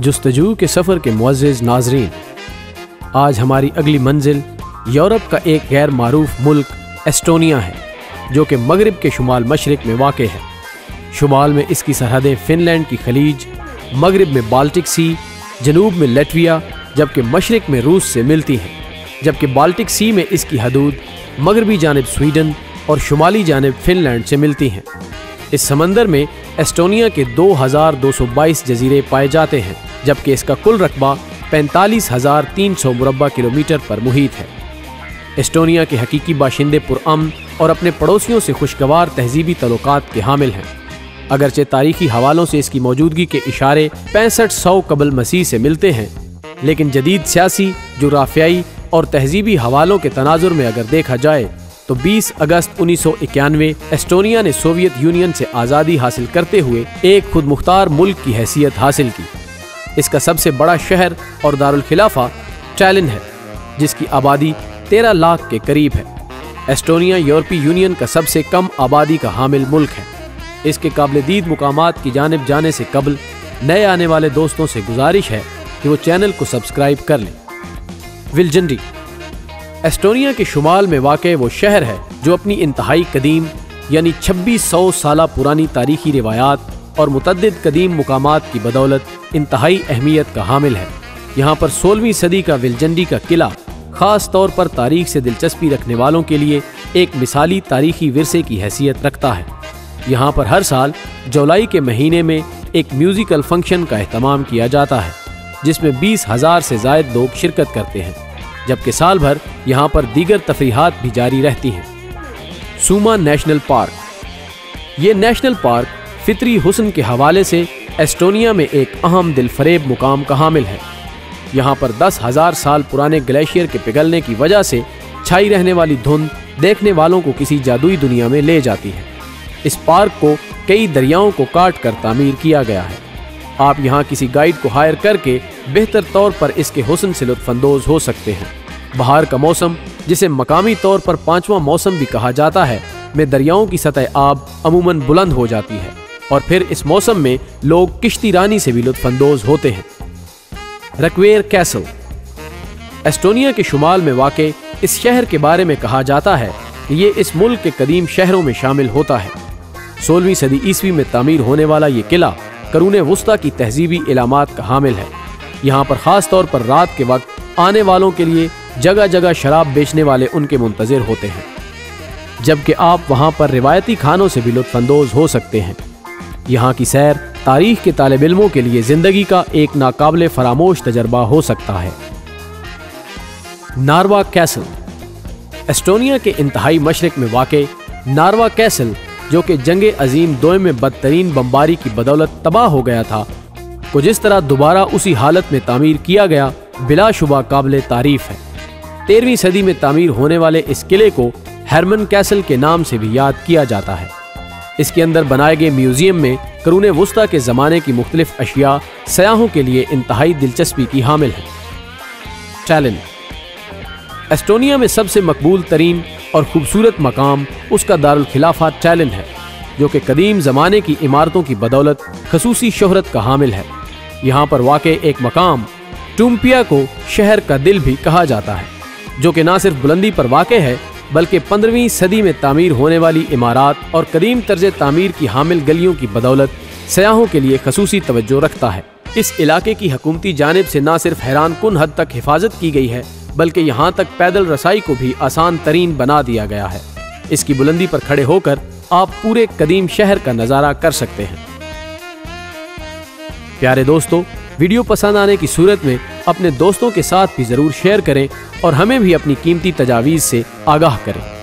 जस्तजू के सफ़र के मुआज़ नाजरीन। आज हमारी अगली मंजिल यूरोप का एक गैर मरूफ मुल्क एस्टोनिया है, जो कि मगरब के शुमाल मशरक में वाक़ है। शुमाल में इसकी सरहदें फिनलैंड की खलीज, मगरब में बाल्टिक सी, जनूब में लेटविया, जबकि मशरक में रूस से मिलती हैं। जबकि बाल्टिक सी में इसकी हदूद मगरबी जानब स्वीडन और शुमाली जानब फिनलैंड से मिलती हैं। इस समंदर में एस्टोनिया के 2,222 जजीरे पाए जाते हैं जबकि इसका कुल रकबा पैंतालीस हज़ार तीन सौ मुरबा किलोमीटर पर मुहित है। एस्टोनिया के हकीकी बाशिंदे पुरअम और अपने पड़ोसियों से खुशगवार तहजीबी तल्लुकात के हामिल हैं। अगरचे तारीखी हवालों से इसकी मौजूदगी के इशारे पैंसठ सौ कबल मसीह से मिलते हैं लेकिन जदीद सियासी जुराफियाई और तहजीबी हवालों के तनाजुर में अगर देखा जाए तो 20 अगस्त उन्नीस सौ इक्यानवे, एस्टोनिया ने सोवियत यूनियन से आज़ादी हासिल करते हुए एक खुद मुख्तार मुल्क की हैसियत हासिल की। इसका सबसे बड़ा शहर और दारुल खिलाफा टैलिन है, जिसकी आबादी 13 लाख के करीब है। एस्टोनिया यूरोपीय यूनियन का सबसे कम आबादी का हामिल मुल्क है। इसके काबिल दीद मकाम की जानब जाने से कबल नए आने वाले दोस्तों से गुजारिश है कि वो चैनल को सब्सक्राइब कर लें। विलजनरी एस्टोनिया के शुमाल में वाक़ वो शहर है जो अपनी इंतहाई कदीम, यानी छब्बीस सौ साल पुरानी तारीखी रिवायात और मुतद कदीम मकाम की बदौलत इंतहाई अहमियत का हामिल है। यहाँ पर सोलहवीं सदी का विलजंडी का किला ख़ास तौर पर तारीख से दिलचस्पी रखने वालों के लिए एक मिसाली तारीखी विरसे की हैसियत रखता है। यहाँ पर हर साल जुलाई के महीने में एक म्यूज़िकल फ़ंक्शन का अहतमाम किया जाता है, जिसमें बीस हज़ार से जायद लोग शिरकत करते हैं। जबकि साल भर यहाँ पर दीगर तफरीहत भी जारी रहती हैं। सूमा नेशनल पार्क। ये नेशनल पार्क फितरी हुसन के हवाले से एस्टोनिया में एक अहम दिलफरेब मुकाम का हामिल है। यहाँ पर दस हज़ार साल पुराने ग्लेशियर के पिघलने की वजह से छाई रहने वाली धुंध देखने वालों को किसी जादुई दुनिया में ले जाती है। इस पार्क को कई दरियाओं को काट कर तामीर किया गया है। आप यहाँ किसी गाइड को हायर करके बेहतर तौर पर इसके हुसन से लुत्फानंदोज हो सकते हैं। बाहर का मौसम, जिसे मकामी तौर पर पांचवा मौसम भी कहा जाता है, में दरियाओं की सतह आब अमूमन बुलंद हो जाती है, और फिर इस मौसम में लोग किश्ती रानी से भी लुत्फानंदोज होते हैं। रकवेर कैसल। एस्टोनिया के शुमाल में वाक़ इस शहर के बारे में कहा जाता है कि ये इस मुल्क के कदीम शहरों में शामिल होता है। सोलहवीं सदी ईस्वी में तामीर होने वाला ये किला करून वस्ता की तहजीबी इलामात का हामिल है। यहाँ पर ख़ास तौर पर रात के वक्त आने वालों के लिए जगह जगह शराब बेचने वाले उनके मुंतजर होते हैं। जबकि आप वहाँ पर रिवायती खानों से भी लुफानंदोज हो सकते हैं। यहाँ की सैर तारीख के तालब इलमों के लिए ज़िंदगी का एक नाकाबले फरामोश तजर्बा हो सकता है। नारवा कैसल। एस्टोनिया के इंतहाई मशरक में वाक़ नारवा कैसल जो कि जंग अजीम दोए में बदतरीन बम्बारी की बदौलत तबाह हो गया था। को जिस तरह दोबारा उसी हालत में तामीर किया गया, बिलाशुबा काबिल तारीफ़ है। तेरहवीं सदी में तामीर होने वाले इस किले को हरमन कैसल के नाम से भी याद किया जाता है। इसके अंदर बनाए गए म्यूज़ियम में करून वस्ता के ज़माने की मुख्तलिफ़ अशिया सयाहों के लिए इंतहाई दिलचस्पी की हामिल है। टैलेंट एस्टोनिया में सबसे मकबूल तरीन और खूबसूरत मकाम उसका दारुल खिलाफा टैलेंट है, जो कि कदीम ज़माने की इमारतों की बदौलत खसूसी शोहरत का हामिल है। यहाँ पर वाक़ एक मकाम टूम्पिया को शहर का दिल भी कहा जाता है, जो कि ना सिर्फ़ बुलंदी पर वाक़ है, बल्कि पंद्रहवीं सदी में तामीर होने वाली इमारत और कदीम तर्ज तामीर की हामिल गलियों की बदौलत सयाहों के लिए खसूसी तवज्जो रखता है। इस इलाके की हकूमती जानब से न सिर्फ़ हैरान कन हद तक हिफाजत की गई है बल्कि यहाँ तक पैदल रसाई को भी आसान तरीन बना दिया गया है। इसकी बुलंदी पर खड़े होकर आप पूरे कदीम शहर का नज़ारा कर सकते हैं। प्यारे दोस्तों, वीडियो पसंद आने की सूरत में अपने दोस्तों के साथ भी ज़रूर शेयर करें और हमें भी अपनी कीमती तजावीज़ से आगाह करें।